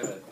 good.